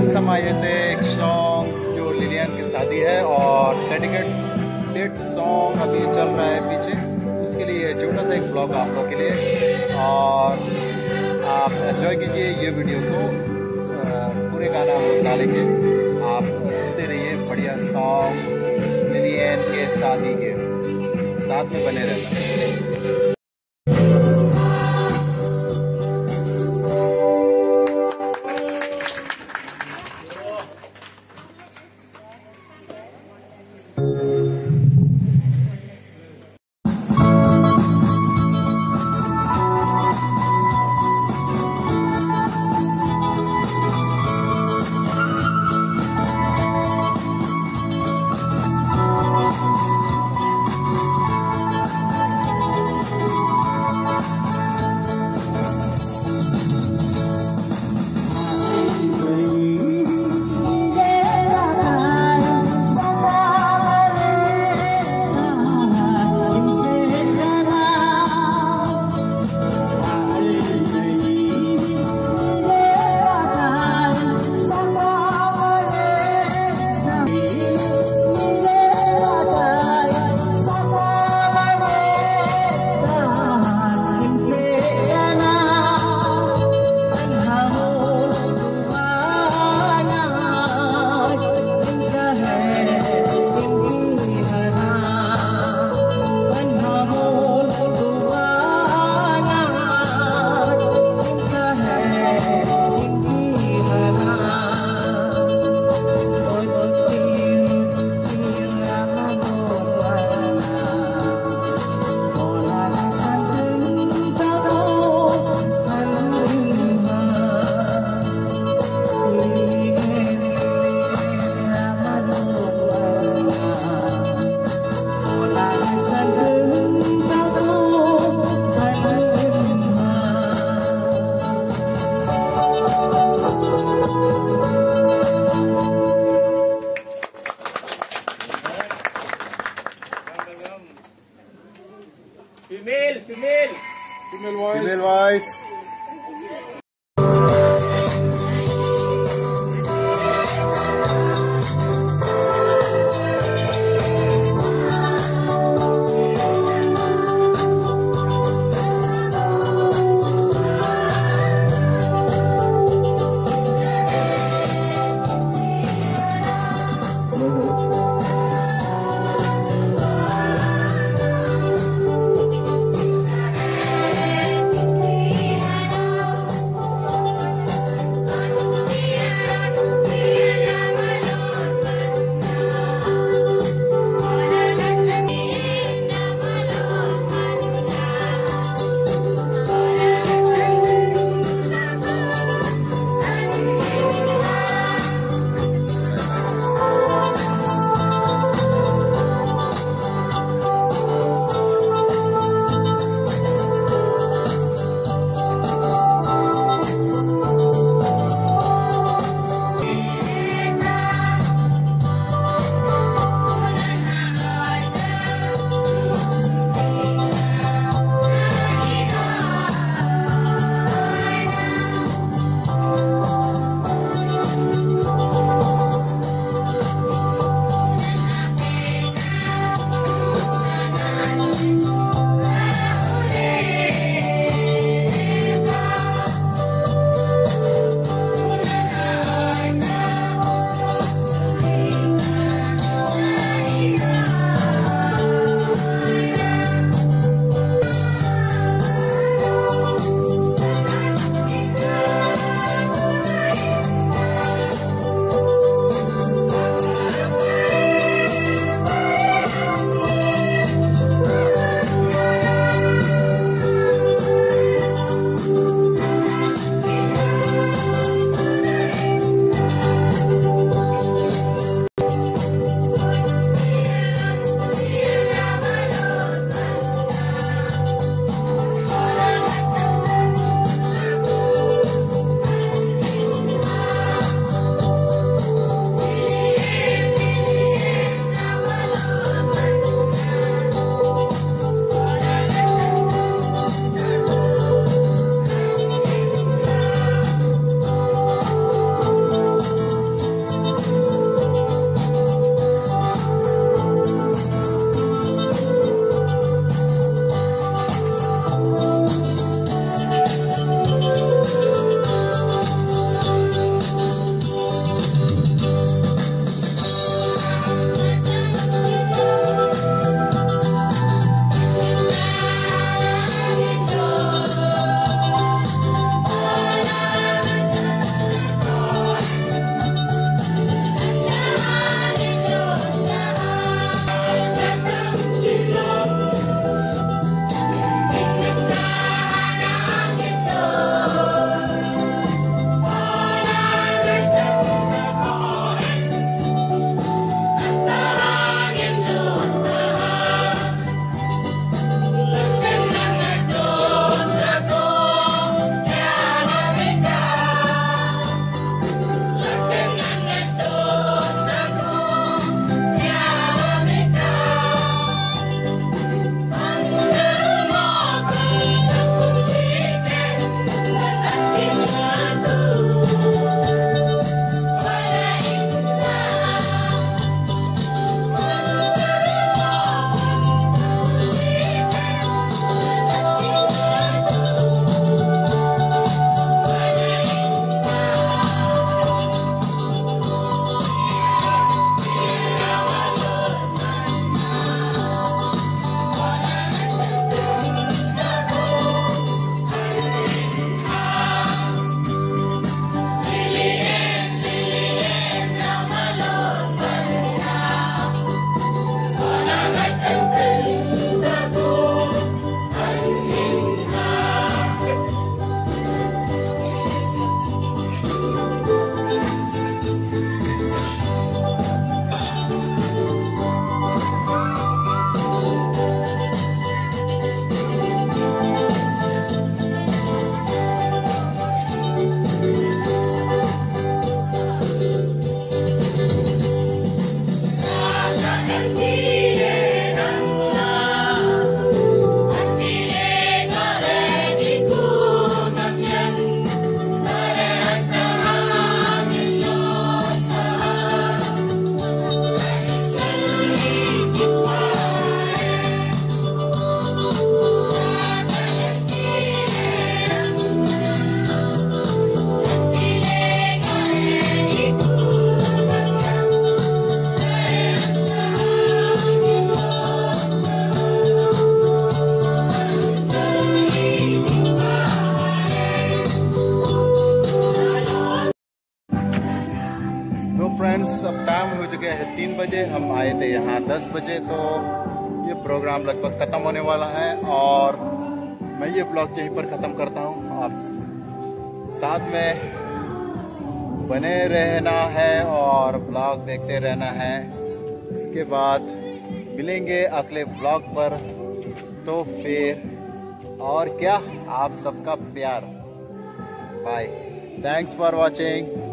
Handsome आए थे एक सॉन्ग जो लिलियन की शादी है और डेडिकेटेड सॉन्ग अभी चल रहा है पीछे। उसके लिए छोटा सा एक ब्लॉग आप लोग के लिए। और आप एंजॉय कीजिए ये वीडियो को। पूरे गाना हम लोग। डालेंगे आप सुनते रहिए बढ़िया सॉन्ग लिलियन के शादी के। साथ में बने रहना guys. Voice. Female voice. बजे तो ये प्रोग्राम लगभग ख़त्म होने वाला है और मैं ये ब्लॉग यहीं पर ख़त्म करता हूँ। आप साथ में बने रहना है और ब्लॉग देखते रहना है। इसके बाद मिलेंगे अगले ब्लॉग पर। तो फिर और क्या? आप सबका प्यार। Bye thanks for watching